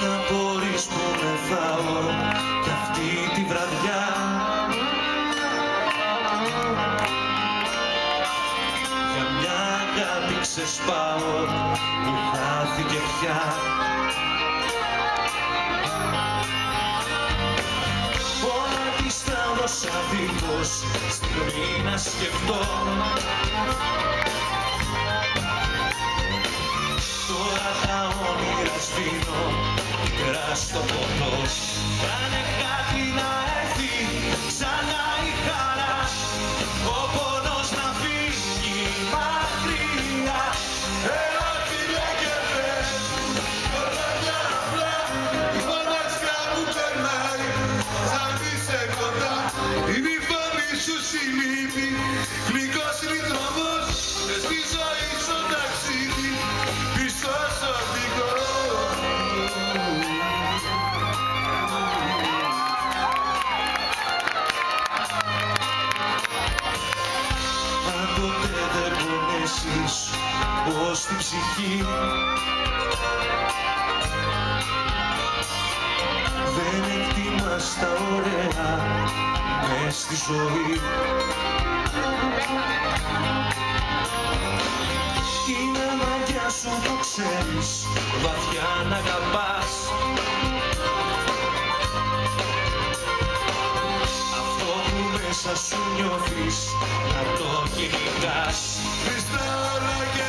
να μπορείς που με φάω και αυτή τη βραδιά. Για μια αγάπη ξεσπάω που χάθηκε πια. Όλα κι θα δώσω στην στιγμή να σκεφτώ. grasto por los πονέσεις πως την ψυχή Δεν εκτιμάς τα ωραία μες στη ζωή. Είναι αναγκαία σου το ξέρεις βαθιά να αγαπάς μέσα σου νιώθεις να το κυνηγάς. Μες τα όλα και